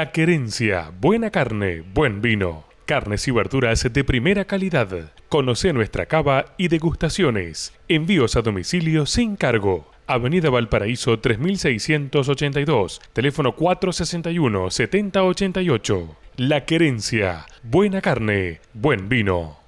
La querencia, buena carne, buen vino. Carnes y verduras de primera calidad. Conoce nuestra cava y degustaciones. Envíos a domicilio sin cargo. Avenida Valparaíso 3682, teléfono 461-7088. La Querencia, buena carne, buen vino.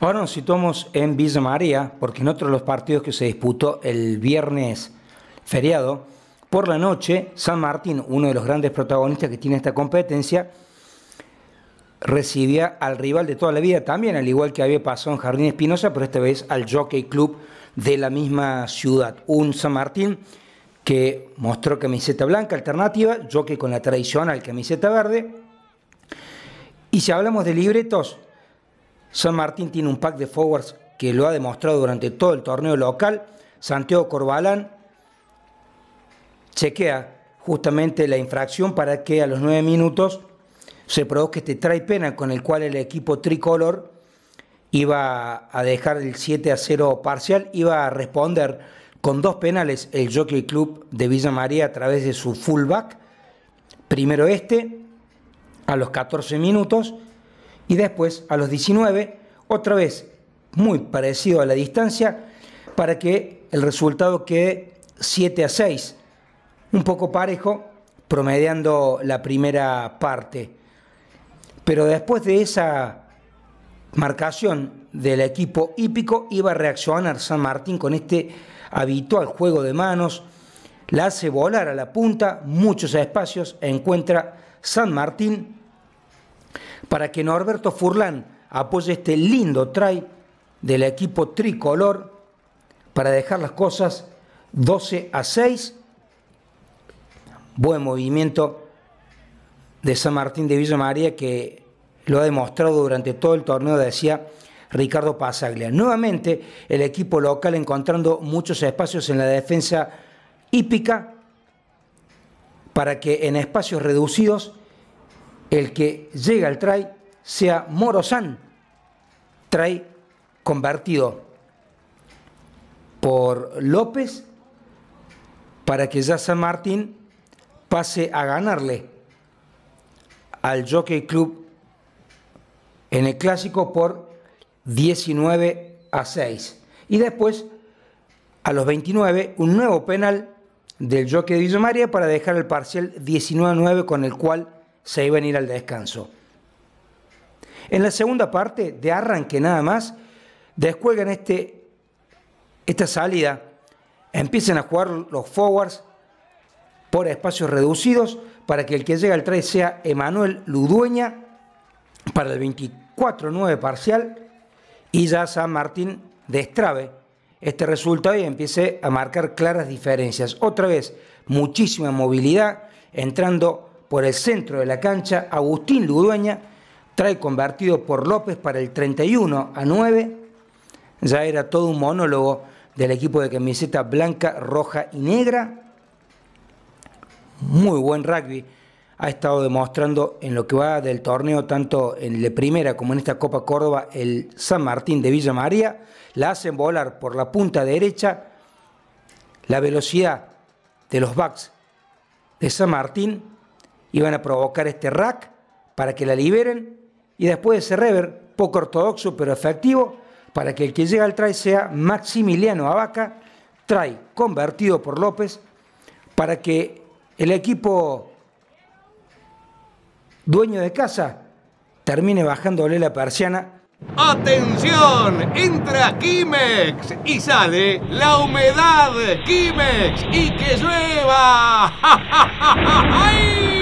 Ahora nos situamos en Villa María, porque en otro de los partidos que se disputó el viernes feriado, por la noche, San Martín, uno de los grandes protagonistas que tiene esta competencia, recibía al rival de toda la vida también, al igual que había pasado en Jardín Espinosa, pero esta vez al Jockey Club de la misma ciudad. Un San Martín que mostró camiseta blanca alternativa, Jockey con la tradicional camiseta verde. Y si hablamos de libretos, San Martín tiene un pack de forwards que lo ha demostrado durante todo el torneo local. Santiago Corbalán chequea justamente la infracción para que a los nueve minutos se produzca este try penal con el cual el equipo tricolor iba a dejar el 7 a 0 parcial, iba a responder con dos penales el Jockey Club de Villa María a través de su fullback. Primero este, a los 14 minutos, y después a los 19, otra vez muy parecido a la distancia, para que el resultado quede 7 a 6 un poco parejo, promediando la primera parte. Pero después de esa marcación del equipo hípico, iba a reaccionar San Martín con este habitual juego de manos, la hace volar a la punta, muchos espacios, encuentra San Martín para que Norberto Furlán apoye este lindo try del equipo tricolor para dejar las cosas 12 a 6 buen movimiento de San Martín de Villa María que lo ha demostrado durante todo el torneo, decía Ricardo Pasaglia. Nuevamente el equipo local encontrando muchos espacios en la defensa hípica para que en espacios reducidos el que llega al try sea Morozán, try convertido por López para que ya San Martín pase a ganarle al Jockey Club en el clásico por 19 a 6. Y después, a los 29, un nuevo penal del Jockey de Villa María para dejar el parcial 19 a 9 con el cual se iban a ir al descanso. En la segunda parte, de arranque nada más, descuelgan este, esta salida, empiezan a jugar los forwards por espacios reducidos para que el que llega al 3 sea Emanuel Ludueña para el 24-9 parcial y ya San Martín destrabe este resultado y empiece a marcar claras diferencias. Otra vez, muchísima movilidad entrando por el centro de la cancha. Agustín Ludueña trae convertido por López para el 31 a 9. Ya era todo un monólogo del equipo de camiseta blanca, roja y negra muy buen rugby, ha estado demostrando en lo que va del torneo, tanto en la primera como en esta Copa Córdoba, el San Martín de Villa María, la hacen volar por la punta derecha, la velocidad de los backs de San Martín. Iban a provocar este rack para que la liberen. Y después ese rever, poco ortodoxo pero efectivo, para que el que llega al try sea Maximiliano Abaca, try convertido por López, para que el equipo dueño de casa termine bajándole la persiana. ¡Atención! Entra Kimex y sale la humedad Kimex y que llueva. ¡Ja,